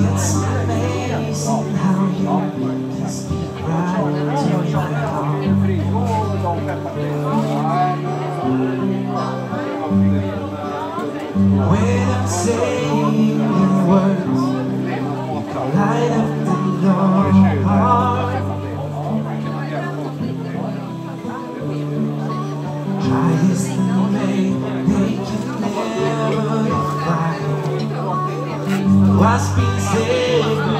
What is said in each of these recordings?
Yes. Wasping say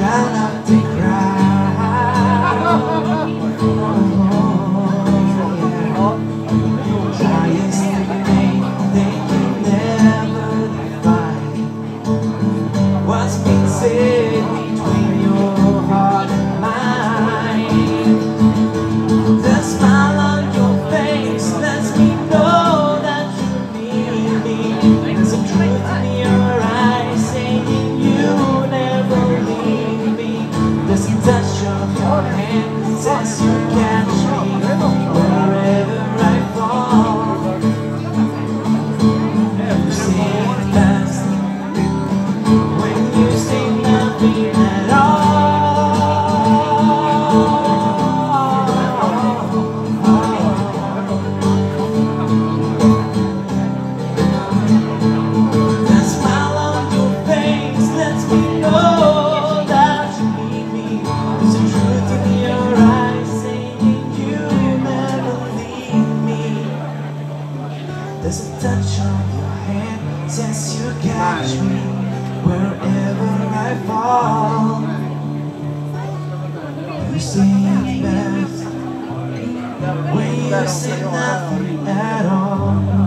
try not to hands as you can. There's a touch on your hand Since you catch me Wherever I fall. You seem best When you say nothing at all.